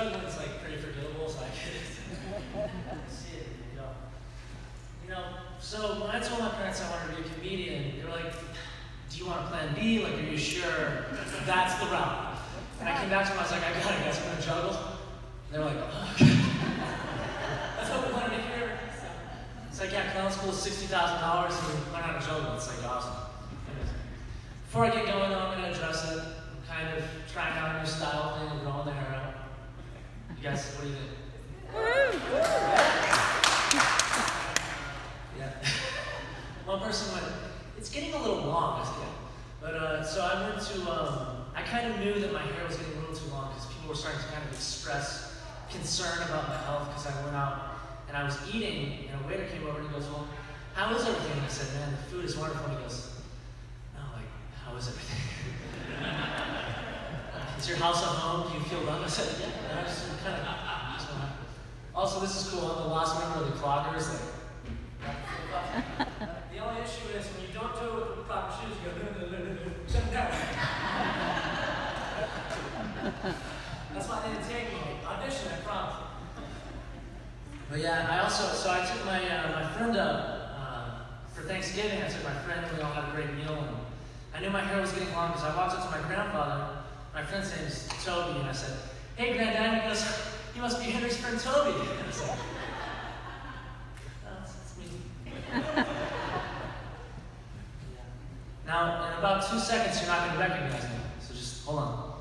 Juggling's, like pretty forgettable, so I get. See it, you know. You know, so when I told my parents I wanted to be a comedian, they were like, do you want a plan B? Like, are you sure that's the route? And I came back to them, I was like, I got it, guys, I'm gonna juggle. And they were like, oh. That's what we wanted to hear. It's like, yeah, clown school is $60,000 and learn how to juggle. It's like awesome. Anyways, Before I get going, though, I'm gonna address it. I'm kind of trying out a new style thing and growing the hair out. You guys, what do you think? Yeah. One person went, it's getting a little long. I said. But uh, so I went to, um, I kind of knew that my hair was getting a little too long because people were starting to kind of express concern about my health because I went out was eating and a waiter came over and he goes, well, how is everything? And I said, man, the food is wonderful. And he goes, no, like, how is everything? Is your house a home? Do you feel loved? I said, yeah. And I just kind of, also, this is cool. I'm the last member of the Cloggers. Like, the only issue is when you don't do it with the proper shoes, you go. That's why they didn't take me. But yeah, I also, so I took my, uh, my friend up uh, for Thanksgiving. I took my friend and we all had a great meal. And I knew my hair was getting long because I walked up to my grandfather. My friend's name is Toby, and I said, Hey, Granddad. He goes, You must be Henry's friend Toby. And I like, "Oh, that's, that's me. Now, in about two seconds, you're not going to recognize me. So just hold on.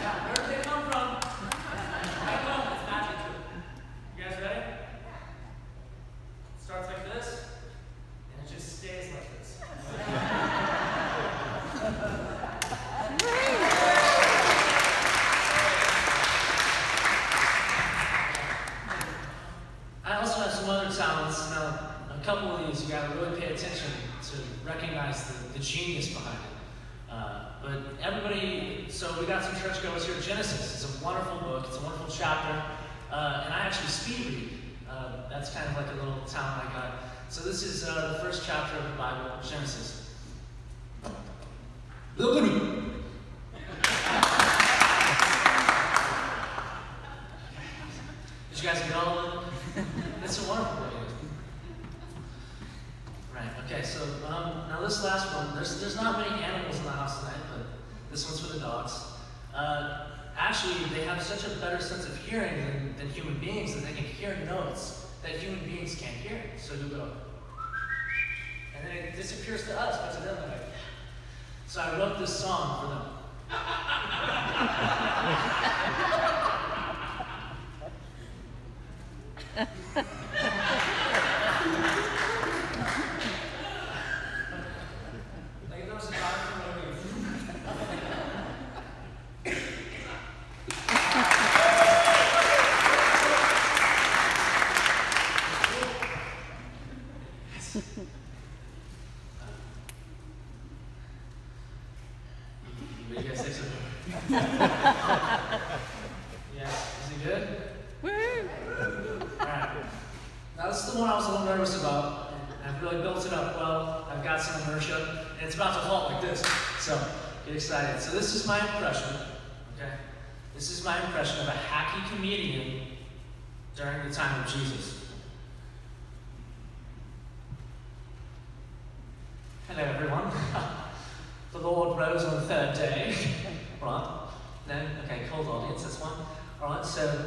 Yeah, where did they come from? I don't know. It's magic to it. You guys ready? It starts like this, and it just stays like this. I also have some other talents. Now, a couple of these you gotta really pay attention to recognize the, the genius behind it. Uh, but everybody, so we got some churchgoers here. Genesis It's a wonderful book. It's a wonderful chapter, uh, and I actually speed read. Uh, that's kind of like a little talent I got. So this is uh, the first chapter of the Bible, Genesis. Look at me. Did you guys get all of it? It's a wonderful book. Right, okay, so um, now this last one, there's, there's not many animals in the house tonight, but this one's for the dogs. Uh, actually, they have such a better sense of hearing than, than human beings that they can hear notes that human beings can't hear. So you go, and then it disappears to us, but to them, like, so I wrote this song for them. Like, there was a dog from the movie. What do you guys think so far? Yes, is he good? Alright. Now this is the one I was a little nervous about. I've really built it up well. I've got some inertia, and it's about to halt like this. So get excited. So this is my impression. Okay? This is my impression of a hacky comedian during the time of Jesus. Hello everyone. the Lord rose on the third day. right? No? Okay, cold audience, that's one. Alright, so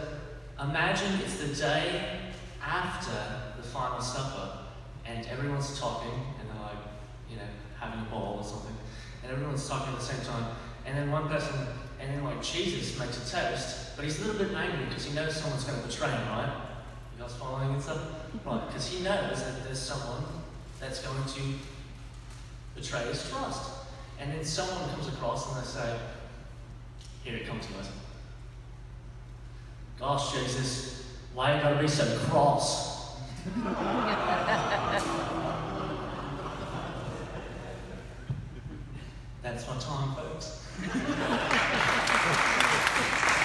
imagine it's the day after the final supper and everyone's talking and they're like, you know, having a ball or something. And everyone's talking at the same time. And then one person, and then like Jesus makes a toast, but he's a little bit angry because he knows someone's going to betray him, right? You guys following and stuff? Right, because he knows that there's someone that's going to betray his trust. And then someone comes across and they say, Here it comes to us. Gosh, Jesus, why you gotta be so cross? That's my time, folks.